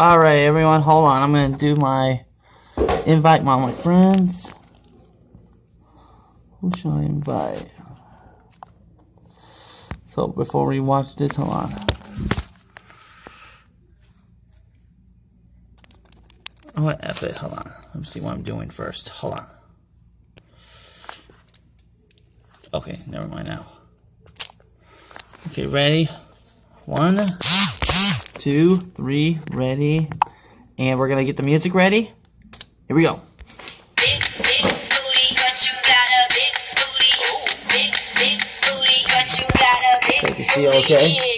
Alright, everyone, hold on. I'm going to do my invite my, my friends. Who should I invite? So, before we watch this, hold on. What it? Hold on. Let me see what I'm doing first. Hold on. Okay, never mind now. Okay, ready? One two, three, ready. And we're gonna get the music ready. Here we go. Take your seat, okay?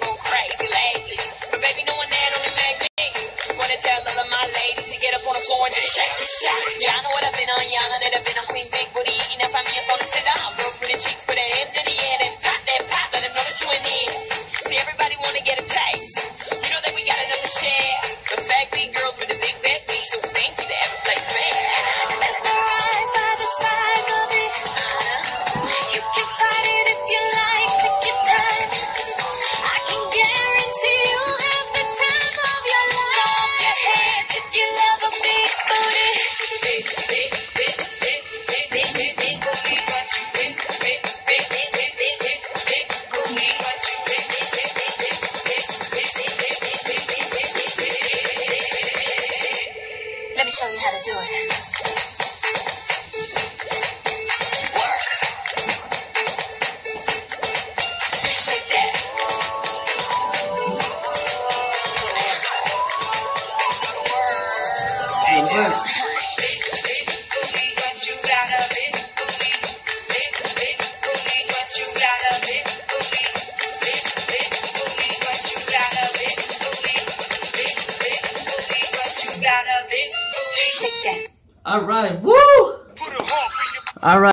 go. Crazy lately. But baby knowing that only magnet. Wanna tell all of my ladies to get up on the floor and just shake the shot. Yeah, I know what I've been on, y'all know that I've been on queen, big booty, eating up on me up on the sit down. Girls with the cheeks, put their hands in the air, and pop that pop, let them know that you in here. See, everybody All right, woo! All right.